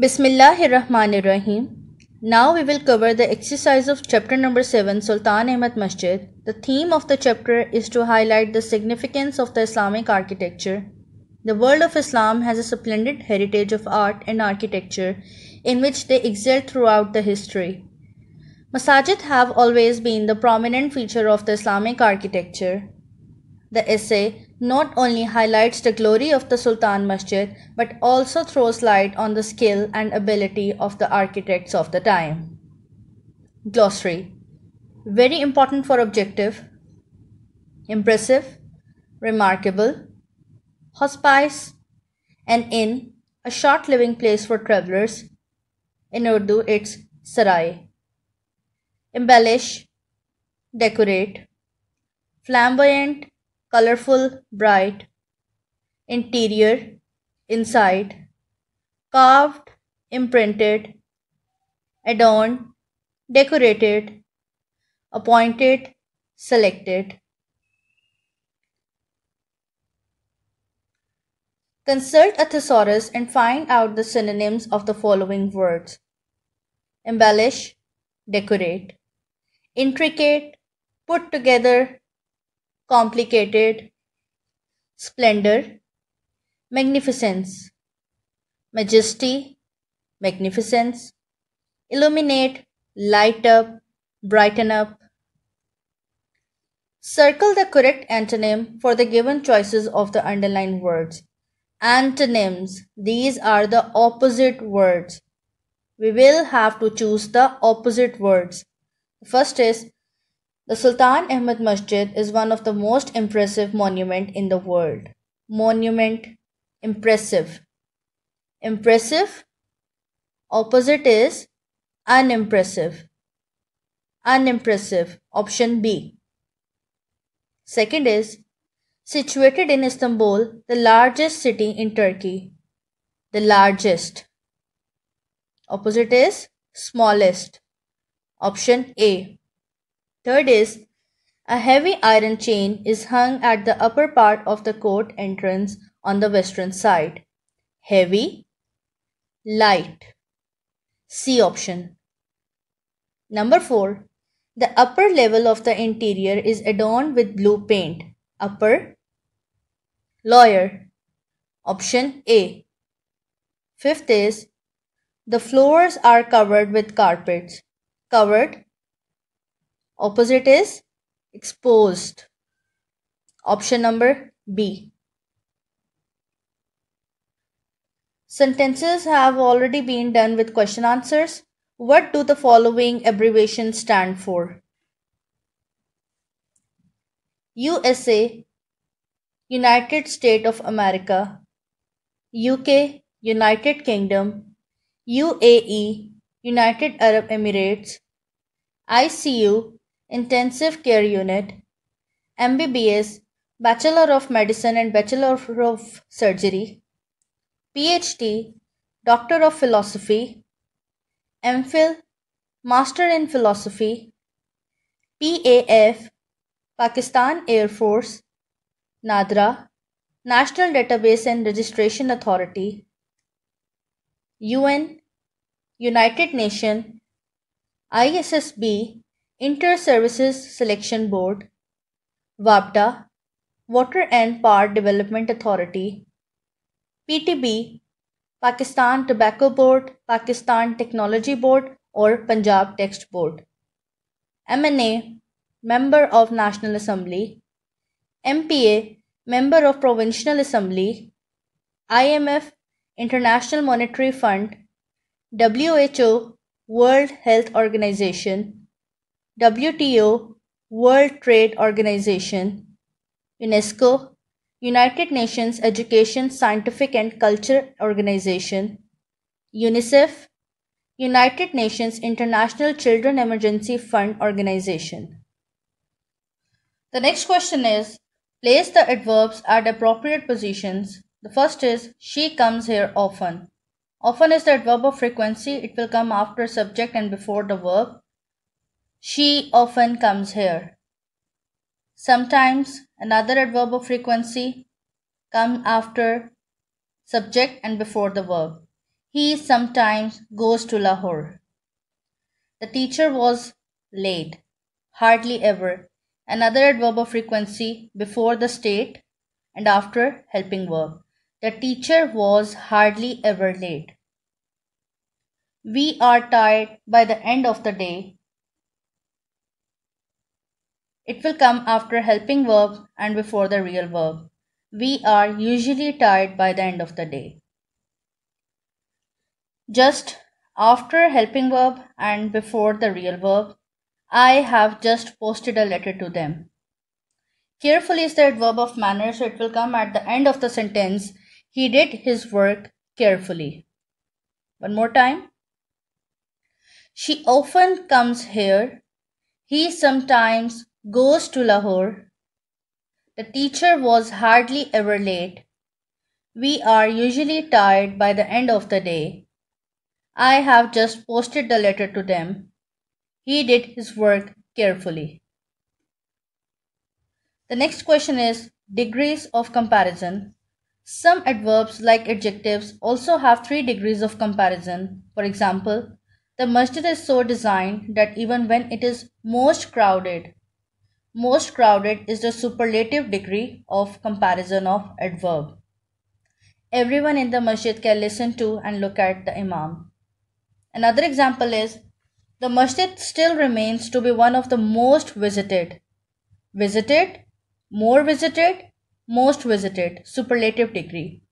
Bismillahirrahmanirrahim. Now we will cover the exercise of chapter number 7 Sultan Ahmad Masjid. The theme of the chapter is to highlight the significance of the Islamic architecture. The world of Islam has a splendid heritage of art and architecture in which they excel throughout the history. Masajid have always been the prominent feature of the Islamic architecture. The essay not only highlights the glory of the Sultan Masjid but also throws light on the skill and ability of the architects of the time. Glossary Very important for objective, impressive, remarkable, hospice, an inn, a short living place for travelers. In Urdu, it's sarai. Embellish, decorate, flamboyant, colorful, bright, interior, inside, carved, imprinted, adorned, decorated, appointed, selected. Consult a thesaurus and find out the synonyms of the following words. Embellish, decorate. Intricate, put together, complicated, splendor, magnificence, majesty, magnificence, illuminate, light up, brighten up. Circle the correct antonym for the given choices of the underlined words. Antonyms. These are the opposite words. We will have to choose the opposite words. First is the Sultan Ahmed Masjid is one of the most impressive monument in the world. Monument, impressive. Impressive, opposite is unimpressive. Unimpressive, option B. Second is situated in Istanbul, the largest city in Turkey. The largest. Opposite is smallest. Option A. Third is a heavy iron chain is hung at the upper part of the court entrance on the western side. Heavy, light. C option. Number 4. The upper level of the interior is adorned with blue paint. Upper, lawyer. Option A. Fifth is the floors are covered with carpets. Covered, Opposite is exposed. Option number B. Sentences have already been done with question answers. What do the following abbreviations stand for? USA United States of America UK United Kingdom UAE United Arab Emirates ICU Intensive Care Unit, MBBS, Bachelor of Medicine and Bachelor of Surgery, PhD, Doctor of Philosophy, MPhil, Master in Philosophy, PAF, Pakistan Air Force, NADRA, National Database and Registration Authority, UN, United Nations, ISSB, Inter-Services Selection Board, WAPDA, Water and Power Development Authority, PTB, Pakistan Tobacco Board, Pakistan Technology Board or Punjab Text Board. MNA, Member of National Assembly, MPA, Member of Provincial Assembly, IMF, International Monetary Fund, WHO, World Health Organization, WTO, World Trade Organization, UNESCO, United Nations Education, Scientific and Culture Organization, UNICEF, United Nations International Children Emergency Fund Organization. The next question is place the adverbs at appropriate positions. The first is she comes here often. Often is the adverb of frequency. It will come after subject and before the verb. She often comes here. Sometimes another adverb of frequency comes after subject and before the verb. He sometimes goes to Lahore. The teacher was late. Hardly ever. Another adverb of frequency before the state and after helping verb. The teacher was hardly ever late. We are tired by the end of the day. It will come after helping verb and before the real verb. We are usually tired by the end of the day. Just after helping verb and before the real verb, I have just posted a letter to them. Carefully is the adverb of manner, so it will come at the end of the sentence. He did his work carefully. One more time. She often comes here. He sometimes goes to Lahore. The teacher was hardly ever late. We are usually tired by the end of the day. I have just posted the letter to them. He did his work carefully. The next question is degrees of comparison. Some adverbs like adjectives also have three degrees of comparison. For example, the masjid is so designed that even when it is most crowded, most crowded is the superlative degree of comparison of adverb. Everyone in the masjid can listen to and look at the imam. Another example is the masjid still remains to be one of the most visited. Visited, more visited, most visited, superlative degree.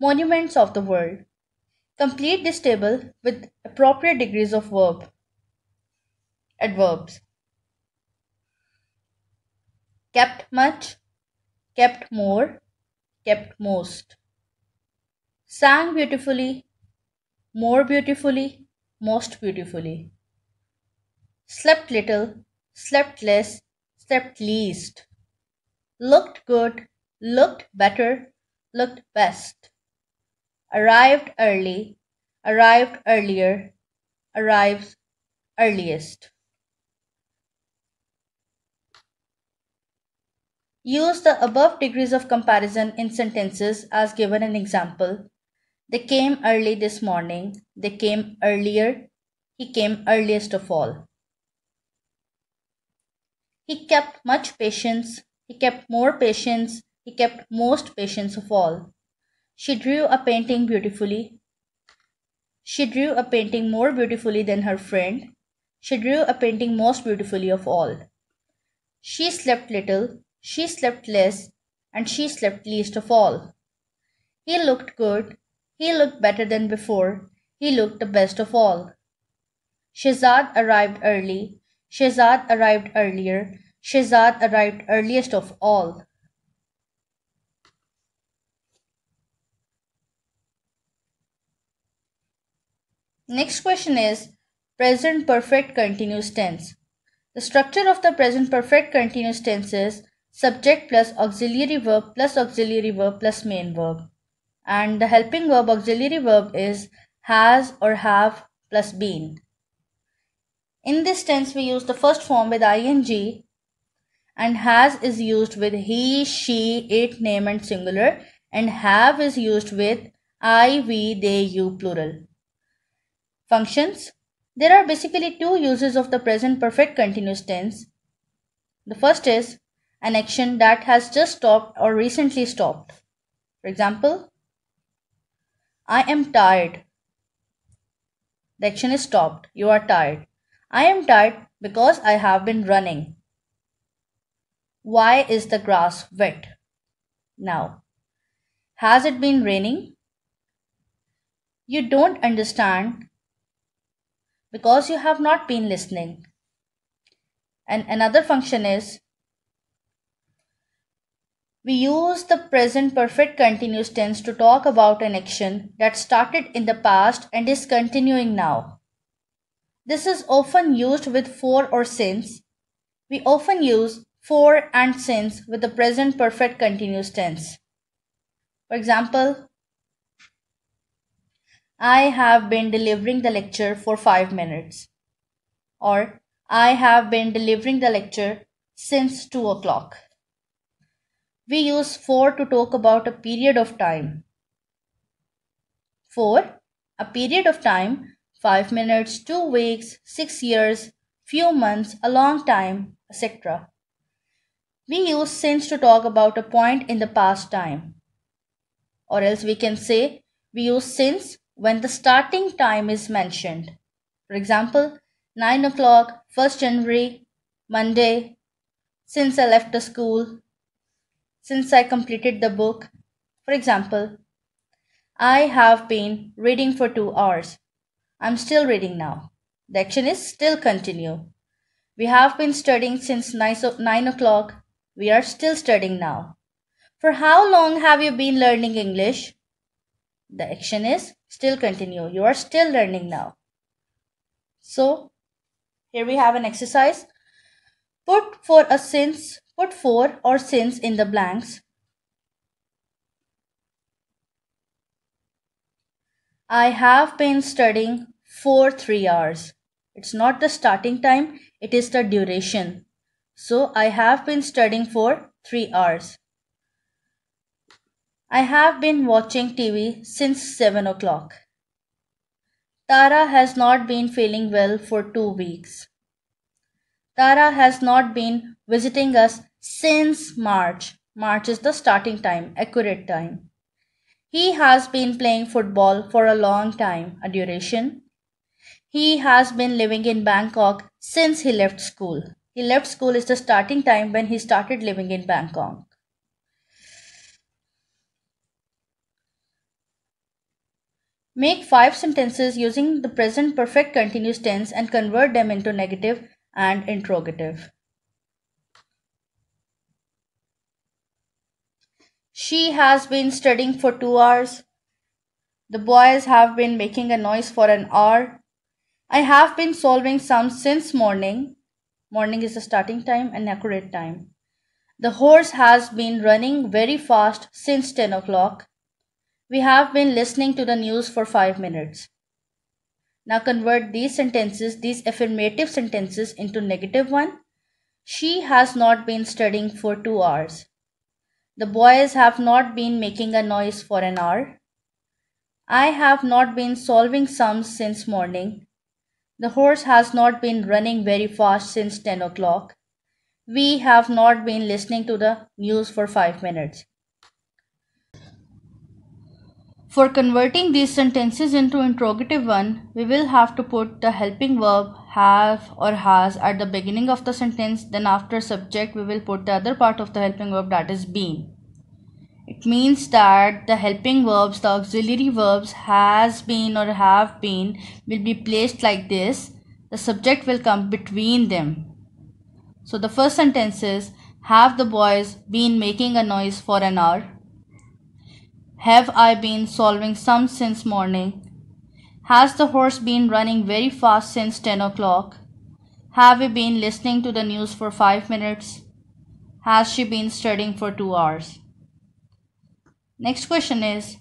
Monuments of the world. Complete this table with appropriate degrees of verb. Adverbs. Kept much, kept more, kept most. Sang beautifully, more beautifully, most beautifully slept little, slept less, slept least, looked good, looked better, looked best, arrived early, arrived earlier, arrives earliest. Use the above degrees of comparison in sentences as given in example. They came early this morning. They came earlier. He came earliest of all. He kept much patience, he kept more patience, he kept most patience of all. She drew a painting beautifully. She drew a painting more beautifully than her friend. She drew a painting most beautifully of all. She slept little, she slept less, and she slept least of all. He looked good, he looked better than before, he looked the best of all. Shehzad arrived early, Shehzad arrived earlier. Shehzad arrived earliest of all. Next question is present perfect continuous tense. The structure of the present perfect continuous tense is subject plus auxiliary verb plus auxiliary verb plus main verb. And the helping verb auxiliary verb is has or have plus been. In this tense, we use the first form with ing and has is used with he, she, it, name and singular and have is used with I, we, they, you plural. Functions. There are basically two uses of the present perfect continuous tense. The first is an action that has just stopped or recently stopped. For example, I am tired. The action is stopped. You are tired. I am tired because I have been running. Why is the grass wet? Now, has it been raining? You don't understand because you have not been listening. And another function is we use the present perfect continuous tense to talk about an action that started in the past and is continuing now. This is often used with for or since. We often use for and since with the present perfect continuous tense. For example, I have been delivering the lecture for 5 minutes. Or I have been delivering the lecture since 2 o'clock. We use for to talk about a period of time. For a period of time, 5 minutes, 2 weeks, 6 years, few months, a long time, etc. We use since to talk about a point in the past time. Or else we can say we use since when the starting time is mentioned. For example, 9 o'clock, 1st January, Monday, since I left the school, since I completed the book. For example, I have been reading for two hours. I'm still reading now. The action is still continue. We have been studying since 9 o'clock. We are still studying now. For how long have you been learning English? The action is still continue. You are still learning now. So, here we have an exercise. Put for a since, put for or since in the blanks. I have been studying for 3 hours. It's not the starting time, it is the duration. So I have been studying for 3 hours. I have been watching TV since 7 o'clock. Tara has not been feeling well for two weeks. Tara has not been visiting us since March. March is the starting time, accurate time. He has been playing football for a long time, a duration. He has been living in Bangkok since he left school. He left school is the starting time when he started living in Bangkok. Make five sentences using the present perfect continuous tense and convert them into negative and interrogative. She has been studying for two hours. The boys have been making a noise for an hour. I have been solving sums since morning. Morning is the starting time and accurate time. The horse has been running very fast since 10 o'clock. We have been listening to the news for 5 minutes. Now convert these sentences, these affirmative sentences into negative one. She has not been studying for 2 hours. The boys have not been making a noise for an hour. I have not been solving sums since morning. The horse has not been running very fast since 10 o'clock. We have not been listening to the news for 5 minutes. For converting these sentences into interrogative one, we will have to put the helping verb have or has at the beginning of the sentence. Then after subject, we will put the other part of the helping verb that is been. It means that the helping verbs, the auxiliary verbs has been or have been will be placed like this. The subject will come between them. So the first sentence is have the boys been making a noise for an hour? Have I been solving some since morning? Has the horse been running very fast since 10 o'clock? Have we been listening to the news for 5 minutes? Has she been studying for 2 hours? Next question is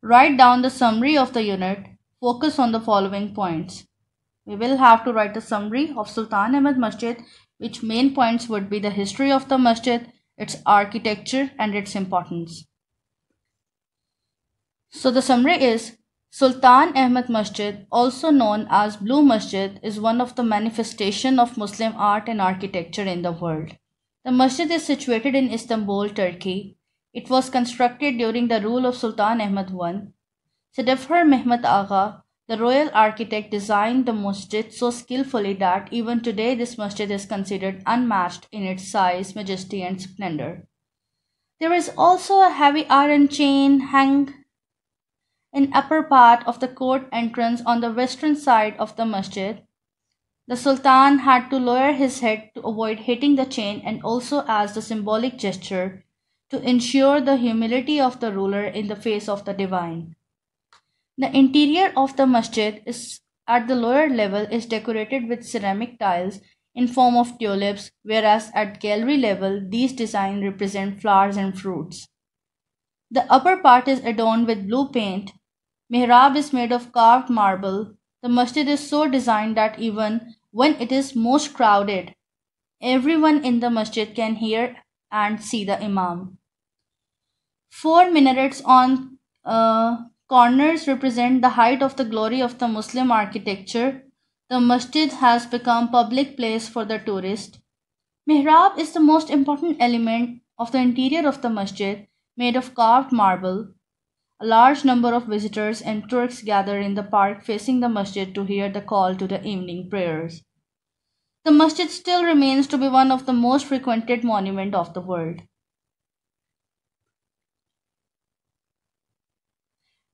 Write down the summary of the unit. Focus on the following points. We will have to write a summary of Sultan Ahmed Masjid, which main points would be the history of the masjid, its architecture, and its importance. So the summary is Sultan Ahmed Masjid, also known as Blue Masjid, is one of the manifestation of Muslim art and architecture in the world. The masjid is situated in Istanbul, Turkey. It was constructed during the rule of Sultan Ahmed I. Sadafar Mehmet Agha, the royal architect, designed the masjid so skillfully that even today this masjid is considered unmatched in its size, majesty, and splendor. There is also a heavy iron chain hang in upper part of the court entrance on the western side of the masjid. The Sultan had to lower his head to avoid hitting the chain and also as the symbolic gesture to ensure the humility of the ruler in the face of the divine. The interior of the masjid is at the lower level is decorated with ceramic tiles in form of tulips whereas at gallery level these designs represent flowers and fruits. The upper part is adorned with blue paint Mihrab is made of carved marble. The masjid is so designed that even when it is most crowded, everyone in the masjid can hear and see the imam. Four minarets on uh, corners represent the height of the glory of the Muslim architecture. The masjid has become public place for the tourist. Mihrab is the most important element of the interior of the masjid, made of carved marble. A large number of visitors and Turks gather in the park facing the masjid to hear the call to the evening prayers. The masjid still remains to be one of the most frequented monuments of the world.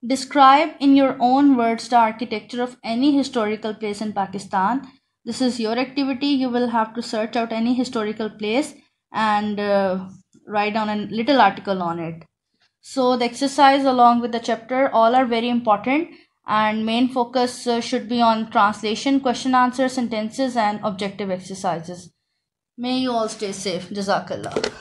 Describe in your own words the architecture of any historical place in Pakistan. This is your activity. You will have to search out any historical place and uh, write down a little article on it. So the exercise along with the chapter all are very important and main focus uh, should be on translation, question answer, sentences and objective exercises. May you all stay safe. Jazakallah.